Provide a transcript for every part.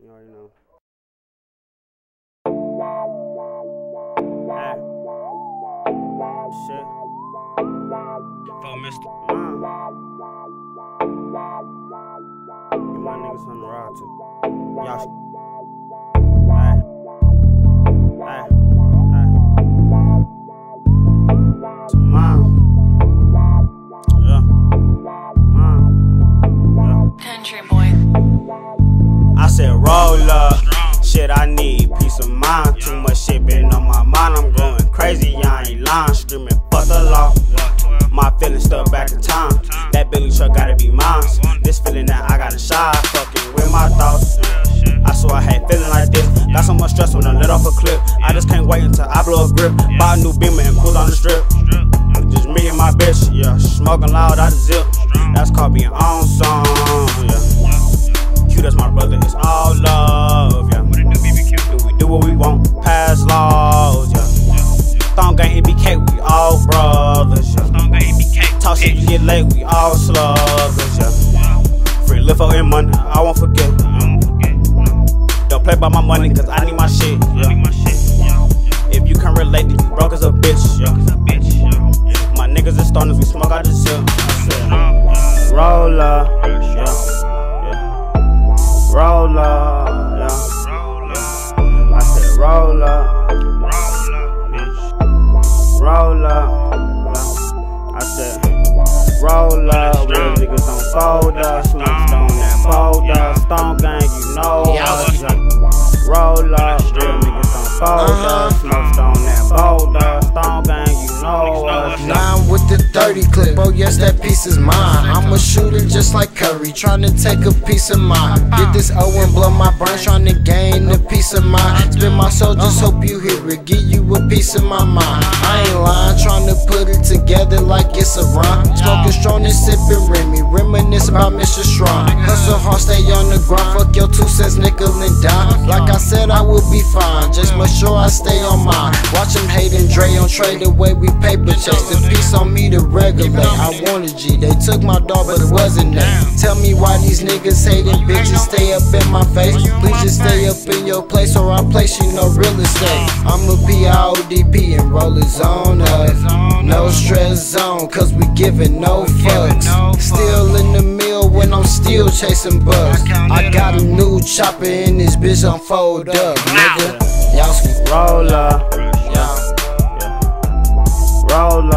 You already know. Ah. Shit. For Mr. Mom. Get my niggas on the ride too. Y'all. sh- Hey. Hey. Hey. I said roll up. Shit, I need peace of mind. Too much shit been on my mind. I'm going crazy. I ain't lying. Screaming, fuck the law. My feelings stuck back in time. That Billy truck gotta be mine. This feeling that I gotta shy. Fucking with my thoughts. I swear I had feeling like this. Got so much stress when I let off a clip. I just can't wait until I blow a grip. Buy a new beamer and cruise on the strip. Just me and my bitch, yeah. Smoking loud out the zip. That's called being on song, for in money, I won't forget. Don't play by my money, cause I need my shit. If you can relate, then you broke as a bitch. My niggas is stoners, we smoke out the zip. Roller, I said, roller. That piece is mine. I'm a shooter just like Curry, trying to take a piece of mine. Get this O and blow my brain, trying to gain a piece of mine. Spin my soul, just hope you hear it, give you a piece of my mind. I ain't lying, trying to put it together like it's a rhyme. Smoking strong and sipping Remy, reminisce about Mr. Strong. Hustle hard, stay on the grind, fuck your two cents, nickel and dime. Like I said, I will be fine, just make sure I stay on mine. Watch them hating Dre on trade the way we paper chase. The piece on me to regulate. I wanted G, they took my dog, but it wasn't that. Tell me why these niggas hating bitches stay up in my face. Please just stay up in your place, or I place you no real estate. I'm a PIODP and rollers on us. No stress zone, cause we giving no fucks. Still chasing bugs. I got a new chopper in this bitch, I'm fold up, nigga. Y'all ski Roll up. Yeah. Roll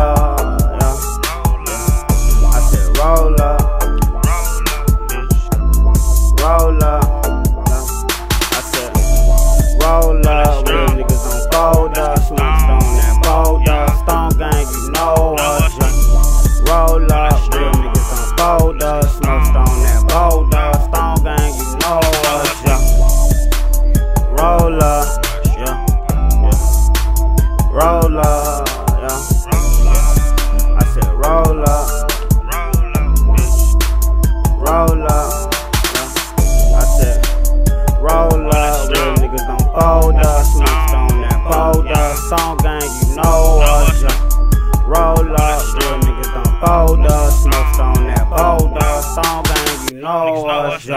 niggas